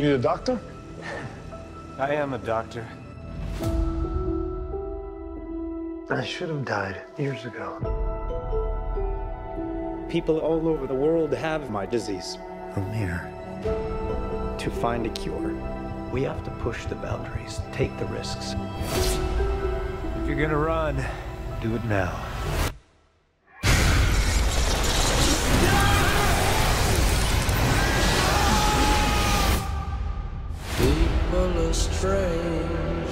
You the doctor? I am a doctor. I should have died years ago. People all over the world have my disease. I'm here to find a cure. We have to push the boundaries, take the risks. If you're gonna run, Do it now. People strange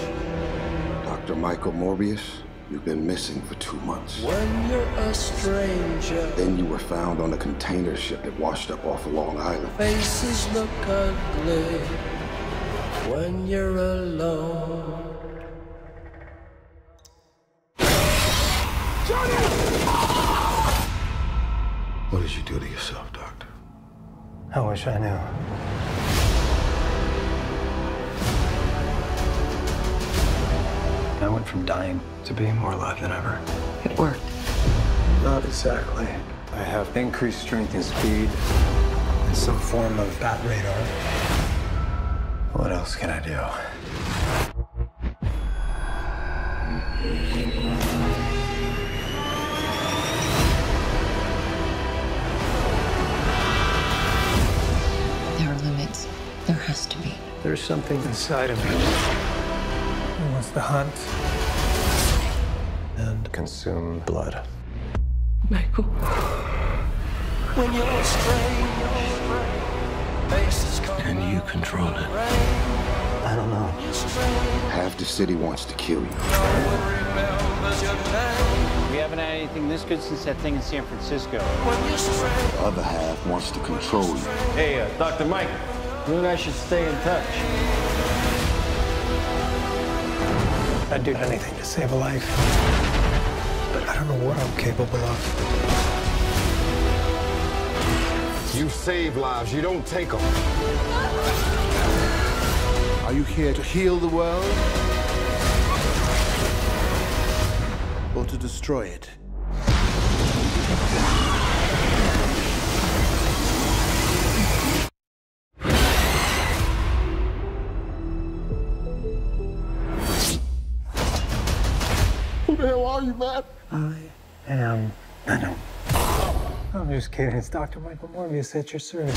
Dr. Michael Morbius, you've been missing for two months. when you're a stranger. Then you were found on a container ship that washed up off of Long Island. Faces look ugly when you're alone. What did you do to yourself, Doctor? I wish I knew. From dying to being more alive than ever. It worked. Not exactly. I have increased strength and speed and some form of bat radar. What else can I do? There are limits. There has to be. There's something inside of me that wants to hunt and consume blood. Michael. When you're strange, faces And you control it. I don't know. Half the city wants to kill you. remembers. We haven't had anything this good since that thing in San Francisco. When you're strange, The other half wants to control you. Hey, uh, Dr. Mike, you and I should stay in touch. I'd do anything to save a life. Don't know what I'm capable of. You save lives, you don't take them. Are you here to heal the world? Or to destroy it? Hell are you, man? I am Venom. I'm just kidding. It's Dr. Michael Morbius at your service.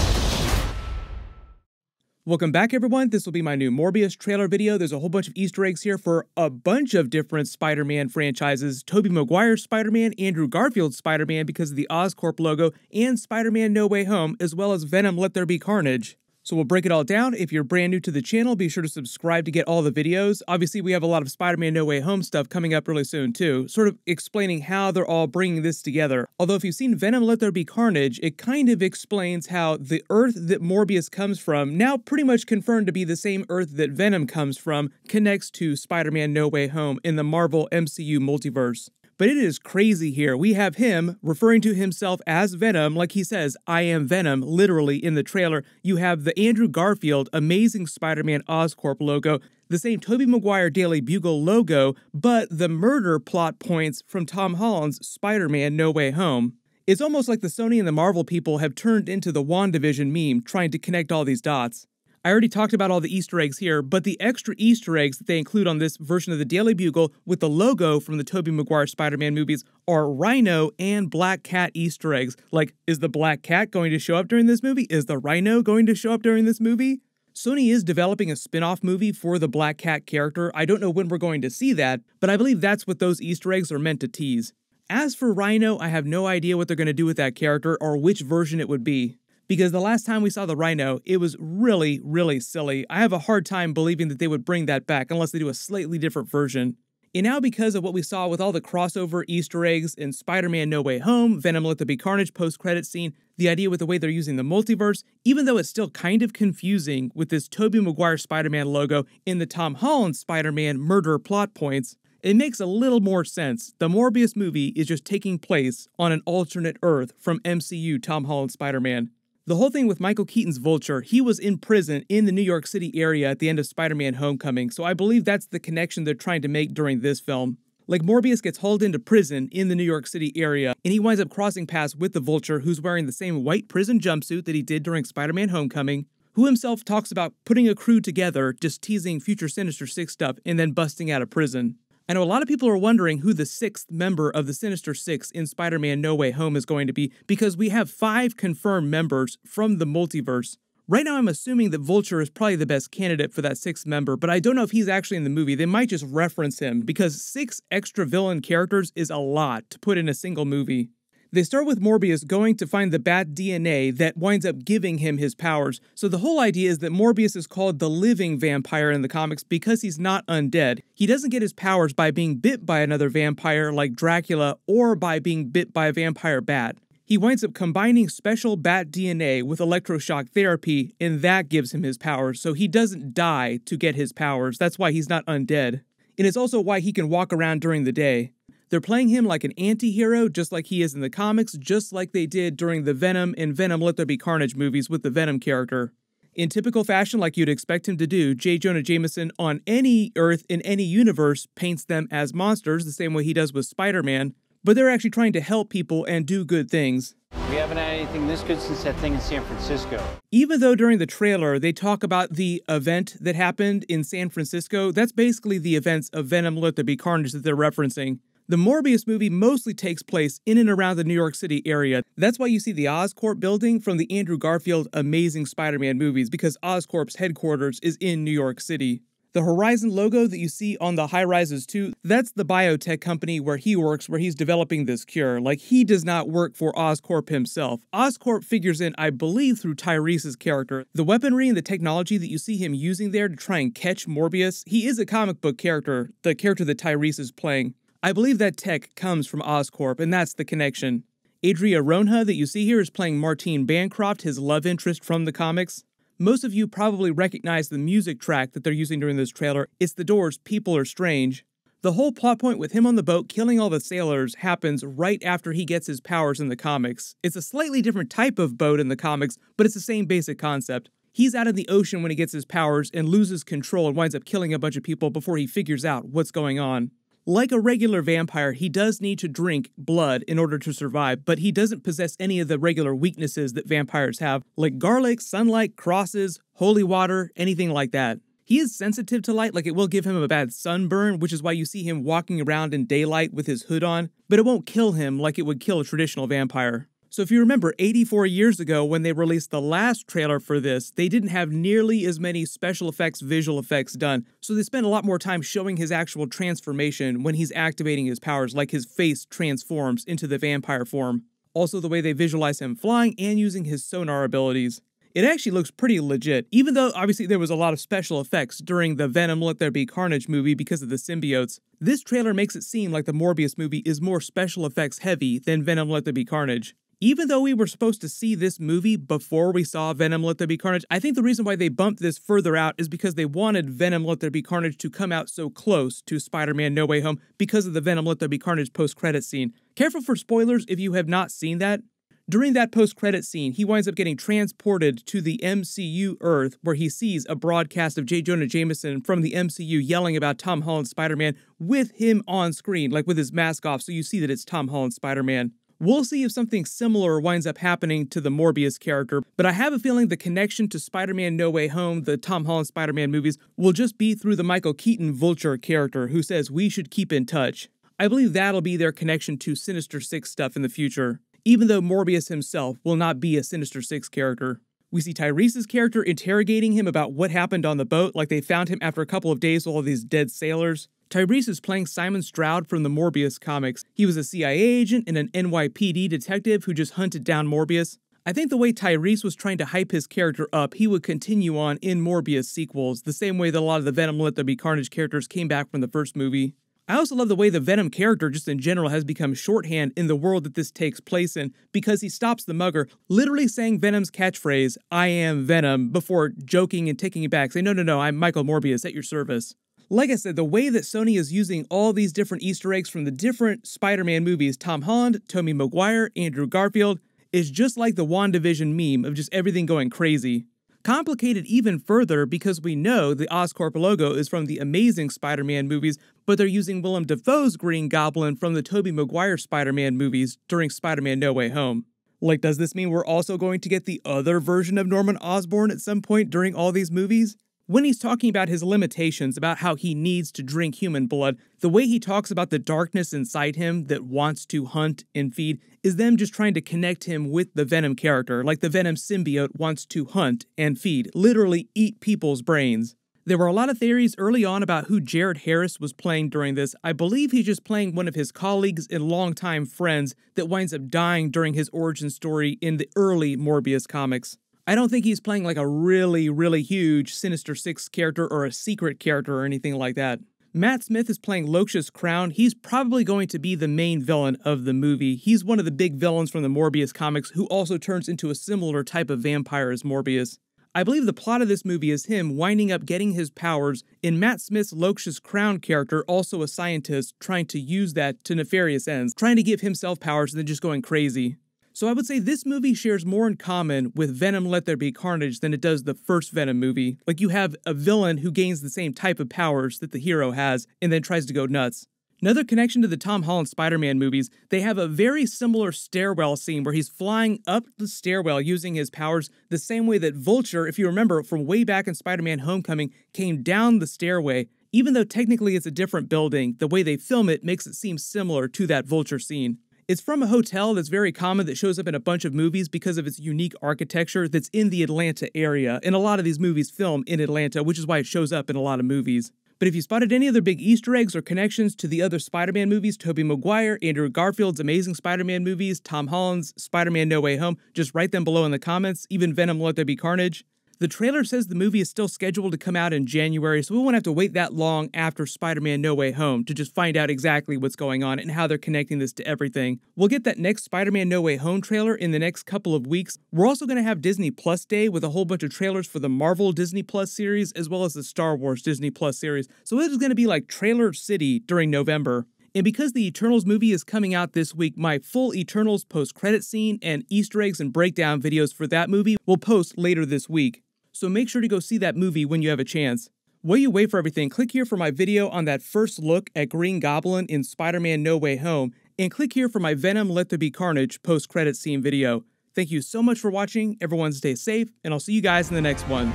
Welcome back, everyone. This will be my new Morbius trailer video. There's a whole bunch of Easter eggs here for a bunch of different Spider Man franchises Tobey Maguire's Spider Man, Andrew Garfield's Spider Man because of the Oscorp logo, and Spider Man No Way Home, as well as Venom Let There Be Carnage. So we'll break it all down. If you're brand new to the channel, be sure to subscribe to get all the videos. Obviously, we have a lot of Spider-Man No Way Home stuff coming up really soon too, sort of explaining how they're all bringing this together. Although if you've seen Venom Let There Be Carnage, it kind of explains how the Earth that Morbius comes from, now pretty much confirmed to be the same Earth that Venom comes from, connects to Spider-Man No Way Home in the Marvel MCU multiverse. But it is crazy here. We have him referring to himself as Venom, like he says, I am Venom, literally in the trailer. You have the Andrew Garfield Amazing Spider Man Oscorp logo, the same Tobey Maguire Daily Bugle logo, but the murder plot points from Tom Holland's Spider Man No Way Home. It's almost like the Sony and the Marvel people have turned into the WandaVision meme, trying to connect all these dots. I already talked about all the Easter eggs here, but the extra Easter eggs that they include on this version of the Daily Bugle with the logo from the Tobey Maguire Spider-Man movies are Rhino and Black Cat Easter eggs. Like, is the Black Cat going to show up during this movie? Is the Rhino going to show up during this movie? Sony is developing a spin-off movie for the Black Cat character. I don't know when we're going to see that, but I believe that's what those Easter eggs are meant to tease. As for Rhino, I have no idea what they're going to do with that character or which version it would be because the last time we saw the Rhino, it was really, really silly. I have a hard time believing that they would bring that back unless they do a slightly different version. And now, because of what we saw with all the crossover Easter eggs in Spider Man No Way Home, Venom Let There Be Carnage post credit scene, the idea with the way they're using the multiverse, even though it's still kind of confusing with this Tobey Maguire Spider Man logo in the Tom Holland Spider Man murder plot points, it makes a little more sense. The Morbius movie is just taking place on an alternate Earth from MCU Tom Holland Spider Man. The whole thing with Michael Keaton's Vulture, he was in prison in the New York City area at the end of Spider Man Homecoming, so I believe that's the connection they're trying to make during this film. Like, Morbius gets hauled into prison in the New York City area, and he winds up crossing paths with the Vulture, who's wearing the same white prison jumpsuit that he did during Spider Man Homecoming. who himself talks about putting a crew together, just teasing future Sinister Six stuff, and then busting out of prison. I know a lot of people are wondering who the sixth member of the Sinister Six in Spider Man No Way Home is going to be because we have five confirmed members from the multiverse. Right now, I'm assuming that Vulture is probably the best candidate for that sixth member, but I don't know if he's actually in the movie. They might just reference him because six extra villain characters is a lot to put in a single movie. They start with Morbius going to find the bat DNA that winds up giving him his powers. So the whole idea is that Morbius is called the living vampire in the comics because he's not undead. He doesn't get his powers by being bit by another vampire like Dracula or by being bit by a vampire bat. He winds up combining special bat DNA with electroshock therapy, and that gives him his powers, so he doesn't die to get his powers. That's why he's not undead. And it's also why he can walk around during the day. They're playing him like an anti hero, just like he is in the comics, just like they did during the Venom and Venom Let There Be Carnage movies with the Venom character. In typical fashion, like you'd expect him to do, J. Jonah Jameson on any Earth in any universe paints them as monsters, the same way he does with Spider Man, but they're actually trying to help people and do good things. We haven't had anything this good since that thing in San Francisco. Even though during the trailer they talk about the event that happened in San Francisco, that's basically the events of Venom Let There Be Carnage that they're referencing. The Morbius movie mostly takes place in and around the New York City area. That's why you see the Oscorp building from the Andrew Garfield Amazing Spider Man movies, because Oscorp's headquarters is in New York City. The Horizon logo that you see on the high rises too, that's the biotech company where he works, where he's developing this cure. Like, he does not work for Oscorp himself. Oscorp figures in, I believe, through Tyrese's character. The weaponry and the technology that you see him using there to try and catch Morbius, he is a comic book character, the character that Tyrese is playing. I believe that tech comes from Oscorp, and that's the connection. Adria Arjona that you see here is playing Martine Bancroft, his love interest from the comics. Most of you probably recognize the music track that they're using during this trailer. It's The Doors' People Are Strange. The whole plot point with him on the boat killing all the sailors happens right after he gets his powers in the comics. It's a slightly different type of boat in the comics, but it's the same basic concept. He's out in the ocean when he gets his powers and loses control and winds up killing a bunch of people before he figures out what's going on. Like a regular vampire, he does need to drink blood in order to survive, but he doesn't possess any of the regular weaknesses that vampires have, like garlic, sunlight, crosses, holy water, anything like that. He is sensitive to light, like it will give him a bad sunburn, which is why you see him walking around in daylight with his hood on, but it won't kill him like it would kill a traditional vampire. So if you remember, 84 years ago when they released the last trailer for this, they didn't have nearly as many special effects visual effects done. So they spent a lot more time showing his actual transformation when he's activating his powers, like his face transforms into the vampire form. Also the way they visualize him flying and using his sonar abilities. It actually looks pretty legit, even though obviously there was a lot of special effects during the Venom Let There Be Carnage movie because of the symbiotes. This trailer makes it seem like the Morbius movie is more special effects heavy than Venom Let There Be Carnage even though we were supposed to see this movie before we saw Venom Let There Be Carnage, I think the reason why they bumped this further out is because they wanted Venom Let There Be Carnage to come out so close to Spider Man No Way Home because of the Venom Let There Be Carnage post credit scene. Careful for spoilers if you have not seen that. During that post credit scene, he winds up getting transported to the MCU Earth where he sees a broadcast of J. Jonah Jameson from the MCU yelling about Tom Holland Spider Man with him on screen, like with his mask off, so you see that it's Tom Holland Spider Man. We'll see if something similar winds up happening to the Morbius character, but I have a feeling the connection to Spider Man No Way Home, the Tom Holland Spider Man movies, will just be through the Michael Keaton Vulture character who says we should keep in touch. I believe that'll be their connection to Sinister Six stuff in the future, even though Morbius himself will not be a Sinister Six character. We see Tyrese's character interrogating him about what happened on the boat, like they found him after a couple of days with all these dead sailors. Tyrese is playing Simon Stroud from the Morbius comics. He was a CIA agent and an NYPD detective who just hunted down Morbius. I think the way Tyrese was trying to hype his character up, he would continue on in Morbius sequels, the same way that a lot of the Venom Let There Be Carnage characters came back from the first movie. I also love the way the Venom character, just in general, has become shorthand in the world that this takes place in because he stops the mugger, literally saying Venom's catchphrase, I am Venom, before joking and taking it back, saying, No, no, no, I'm Michael Morbius at your service like I said, the way that Sony is using all these different Easter eggs from the different Spider Man movies Tom Holland, Tobey Maguire, Andrew Garfield is just like the WandaVision meme of just everything going crazy. Complicated even further because we know the Oscorp logo is from the Amazing Spider Man movies, but they're using Willem Dafoe's Green Goblin from the Tobey Maguire Spider Man movies during Spider Man No Way Home. Like, does this mean we're also going to get the other version of Norman Osborn at some point during all these movies? When he's talking about his limitations, about how he needs to drink human blood, the way he talks about the darkness inside him that wants to hunt and feed is them just trying to connect him with the Venom character, like the Venom symbiote wants to hunt and feed, literally eat people's brains. There were a lot of theories early on about who Jared Harris was playing during this. I believe he's just playing one of his colleagues and longtime friends that winds up dying during his origin story in the early Morbius comics. I don't think he's playing like a really, really huge Sinister Six character or a secret character or anything like that. Matt Smith is playing Loxias Crown. He's probably going to be the main villain of the movie. He's one of the big villains from the Morbius comics who also turns into a similar type of vampire as Morbius. I believe the plot of this movie is him winding up getting his powers, in Matt Smith's Loxias Crown character, also a scientist, trying to use that to nefarious ends, trying to give himself powers and then just going crazy. So I would say this movie shares more in common with Venom Let There Be Carnage than it does the first Venom movie. Like you have a villain who gains the same type of powers that the hero has and then tries to go nuts. Another connection to the Tom Holland Spider Man movies, they have a very similar stairwell scene where he's flying up the stairwell using his powers the same way that Vulture, if you remember from way back in Spider Man Homecoming, came down the stairway. Even though technically it's a different building, the way they film it makes it seem similar to that Vulture scene. It's from a hotel that's very common that shows up in a bunch of movies because of its unique architecture that's in the Atlanta area. And a lot of these movies film in Atlanta, which is why it shows up in a lot of movies. But if you spotted any other big Easter eggs or connections to the other Spider Man movies, Tobey Maguire, Andrew Garfield's Amazing Spider Man movies, Tom Holland's Spider Man No Way Home, just write them below in the comments. Even Venom Let There Be Carnage. The trailer says the movie is still scheduled to come out in January, so we won't have to wait that long after Spider Man No Way Home to just find out exactly what's going on and how they're connecting this to everything. We'll get that next Spider Man No Way Home trailer in the next couple of weeks. We're also going to have Disney Plus Day with a whole bunch of trailers for the Marvel Disney Plus series as well as the Star Wars Disney Plus series. So it is going to be like Trailer City during November. And because the Eternals movie is coming out this week, my full Eternals post credit scene and Easter eggs and breakdown videos for that movie will post later this week so make sure to go see that movie when you have a chance. While you wait for everything, click here for my video on that first look at Green Goblin in Spider-Man No Way Home, and click here for my Venom Let There Be Carnage post-credit scene video. Thank you so much for watching, everyone stay safe, and I'll see you guys in the next one.